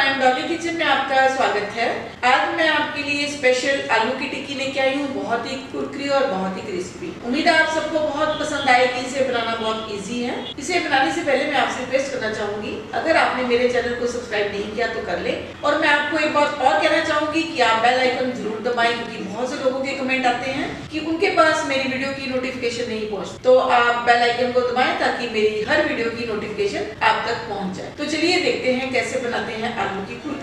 M Dolly kitchen में आपका स्वागत है। आज मैं आपके लिए स्पेशल आलू की टिक्की लेके आई हूँ। बहुत ही कुरकुरी और बहुत ही क्रिस्पी उम्मीद है आप सबको बहुत पसंद आएगी इसे बनाना बहुत इजी है। इसे बनाने से पहले मैं आपसे रिक्वेस्ट करना चाहूँगी, अगर आपने मेरे चैनल को सब्सक्राइब नहीं किया तो कर ले। और मैं आपको एक बात और कहना चाहूँगी की आप बेल आइकन ज़रूर दबाए, क्योंकि बहुत से लोगों के कमेंट आते हैं कि उनके पास मेरी वीडियो की नोटिफिकेशन नहीं पहुँचती तो आप बेल आइकन को दबाएँ ताकि मेरी हर वीडियो की नोटिफिकेशन आप तक पहुँच जाए। तो चलिए देखते हैं कैसे बनाते हैं आलू की टिक्की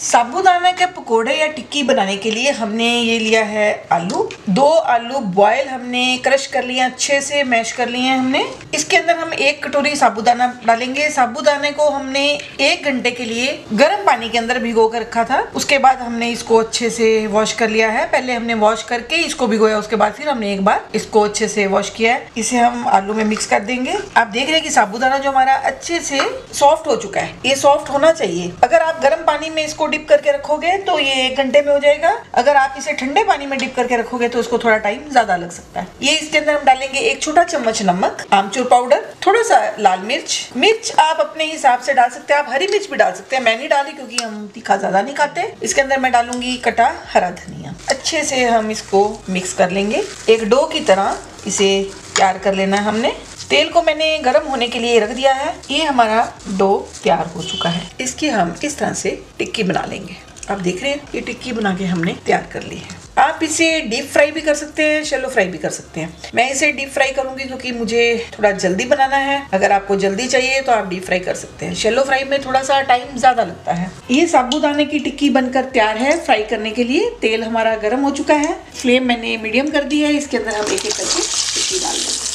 साबूदाना के पकोड़े या टिक्की बनाने के लिए हमने ये लिया है आलू। दो आलू बॉयल हमने क्रश कर लिए अच्छे से मैश कर लिए हैं हमने। इसके अंदर हम एक कटोरी साबूदाना डालेंगे। साबूदाने को हमने एक घंटे के लिए गर्म पानी के अंदर भिगो कर रखा था। उसके बाद हमने इसको अच्छे से वॉश कर लिया है। पहले हमने वॉश करके इसको भिगोया, उसके बाद फिर हमने एक बार इसको अच्छे से वॉश किया है। इसे हम आलू में मिक्स कर देंगे। आप देख रहे हैं कि साबूदाना जो हमारा अच्छे से सॉफ्ट हो चुका है। ये सॉफ्ट होना चाहिए। अगर आप गर्म पानी में इसको डिप करके रखोगे तो ये एक घंटे में हो जाएगा। अगर आप इसे ठंडे पानी में डिप करके रखोगे तो उसको थोड़ा टाइम ज़्यादा लग सकता है। ये इसके अंदर हम डालेंगे एक छोटा चम्मच नमक, आमचूर पाउडर थोड़ा सा लाल मिर्च। मिर्च आप अपने हिसाब से डाल सकते हैं, आप हरी मिर्च भी डाल सकते हैं। मैं नहीं डाली क्योंकि हम तीखा ज़्यादा नहीं खाते। इसके अंदर मैं डालूँगी कटा हरा धनिया। अच्छे से हम इसको मिक्स कर लेंगे। एक डो की तरह इसे तैयार कर लेना है हमने। तेल को मैंने गर्म होने के लिए रख दिया है। ये हमारा डो तैयार हो चुका है। इसकी हम इस तरह से टिक्की बना लेंगे। आप देख रहे हैं, ये टिक्की बना के हमने तैयार कर ली है। आप इसे डीप फ्राई भी कर सकते हैं शेलो फ्राई भी कर सकते हैं। मैं इसे डीप फ्राई करूँगी क्योंकि मुझे थोड़ा जल्दी बनाना है। अगर आपको जल्दी चाहिए तो आप डीप फ्राई कर सकते हैं। शेलो फ्राई में थोड़ा सा टाइम ज़्यादा लगता है। ये साबुदाने की टिक्की बनकर तैयार है। फ्राई करने के लिए तेल हमारा गर्म हो चुका है। फ्लेम मैंने मीडियम कर दी है। इसके अंदर हम एक एक करके टिक्की डाल देंगे।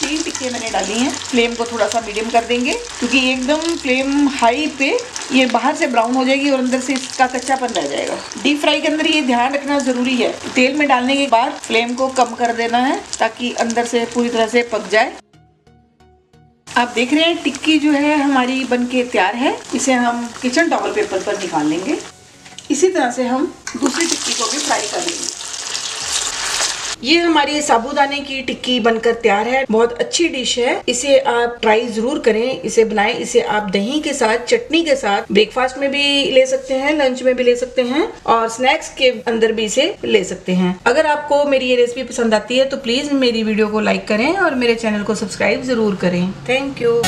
तीन टिक्के मैंने डाली हैं। फ्लेम को थोड़ा सा मीडियम कर देंगे क्योंकि एकदम फ्लेम हाई पे ये बाहर से ब्राउन हो जाएगी और अंदर से इसका कच्चापन रह जाएगा। डीप फ्राई के अंदर ये ध्यान रखना ज़रूरी है। तेल में डालने के बाद फ्लेम को कम कर देना है ताकि अंदर से पूरी तरह से पक जाए। आप देख रहे हैं टिक्की जो है हमारी बन के तैयार है। इसे हम किचन टॉवल पेपर पर निकाल लेंगे। इसी तरह से हम दूसरी टिक्की को भी फ्राई कर लेंगे। ये हमारी साबूदाने की टिक्की बनकर तैयार है। बहुत अच्छी डिश है। इसे आप ट्राई ज़रूर करें। इसे बनाएँ। इसे आप दही के साथ, चटनी के साथ ब्रेकफास्ट में भी ले सकते हैं, लंच में भी ले सकते हैं और स्नैक्स के अंदर भी इसे ले सकते हैं। अगर आपको मेरी ये रेसिपी पसंद आती है तो प्लीज़ मेरी वीडियो को लाइक करें और मेरे चैनल को सब्सक्राइब ज़रूर करें। Thank you.